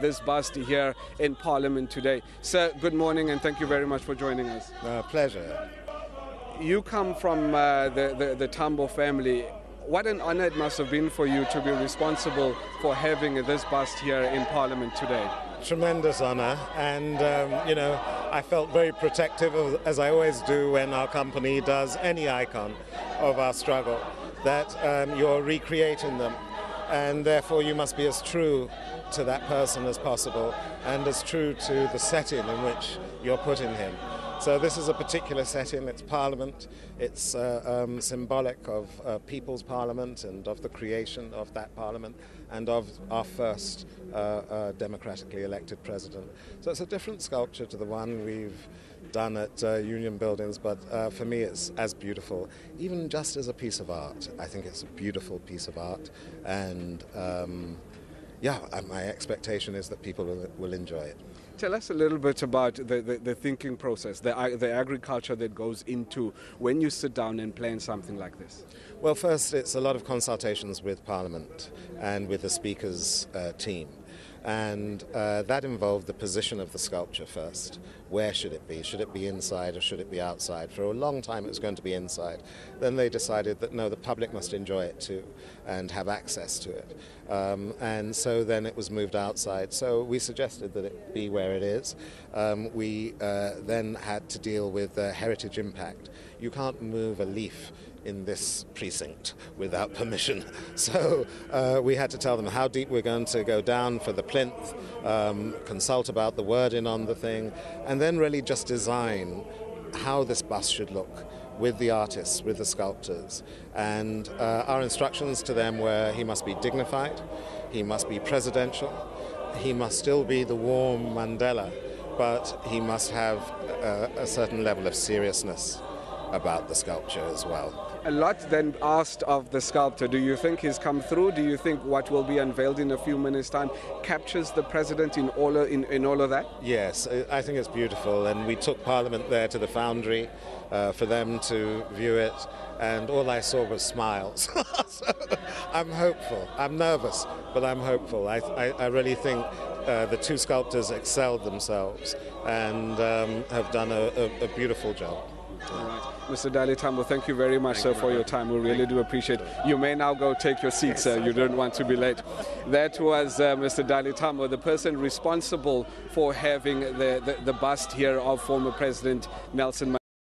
this bust here in Parliament today. Sir, good morning and thank you very much for joining us. Uh, pleasure. You come from uh, the, the, the Tambo family. What an honor it must have been for you to be responsible for having this bust here in Parliament today. Tremendous honor, and um, you know, I felt very protective, of, as I always do when our company does any icon of our struggle, that um, you're recreating them, and therefore you must be as true to that person as possible and as true to the setting in which you're putting him. So this is a particular setting. It's Parliament. It's uh, um, symbolic of uh, People's Parliament and of the creation of that Parliament and of our first uh, uh democratically elected president. So it's a different sculpture to the one we've done at uh, Union Buildings, but uh, for me it's as beautiful. Even just as a piece of art, I think it's a beautiful piece of art and. Um, yeah, my expectation is that people will, will enjoy it. Tell us a little bit about the, the, the, thinking process, the, the agriculture that goes into when you sit down and plan something like this. Well, first, it's a lot of consultations with Parliament and with the Speaker's uh, team. And uh, that involved the position of the sculpture first. Where should it be? Should it be inside or should it be outside? For a long time it was going to be inside. Then they decided that no, the public must enjoy it too and have access to it. Um, and so then it was moved outside. So we suggested that it be where it is. Um, we uh, then had to deal with the heritage impact. You can't move a leaf in this precinct without permission. So uh, we had to tell them how deep we're going to go down for the plinth, um, consult about the wording on the thing, and then really just design how this bus should look with the artists, with the sculptors. And uh, our instructions to them were he must be dignified, he must be presidential, he must still be the warm Mandela, but he must have uh, a certain level of seriousness about the sculpture as well. A lot then asked of the sculptor. Do you think he's come through? Do you think what will be unveiled in a few minutes' time captures the president in all of, in, in all of that? Yes, I think it's beautiful. And we took Parliament there to the Foundry uh, for them to view it, and all I saw was smiles. so I'm hopeful. I'm nervous, but I'm hopeful. I, I, I really think uh, the two sculptors excelled themselves and um, have done a, a, a beautiful job. All right. Mr. Dali Tambo, thank you very much, sir, for your time. We really do appreciate it. You may now go take your seat, sir. You don't want to be late. That was uh, Mr. Dali Tambo, the person responsible for having the, the, the bust here of former President Nelson Mandela.